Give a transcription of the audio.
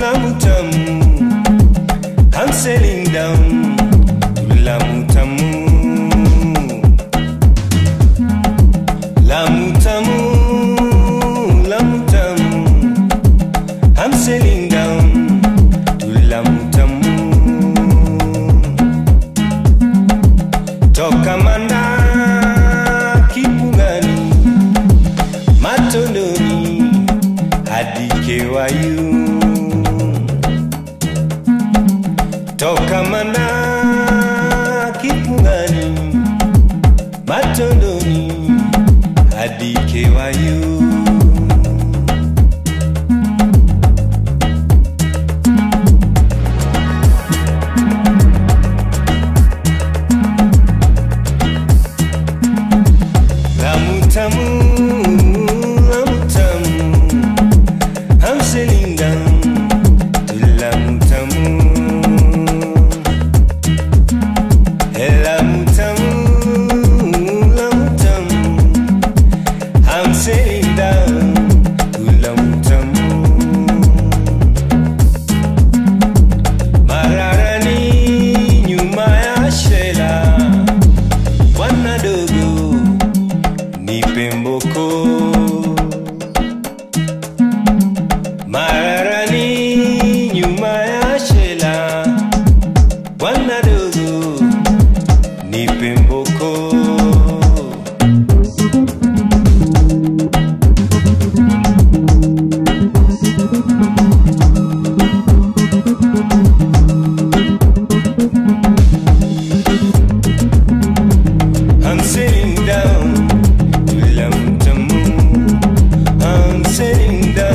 tamu, tamu. I'm sailing down. Toka mana Kipungani, Matondoni hadi KYU. bimbo window.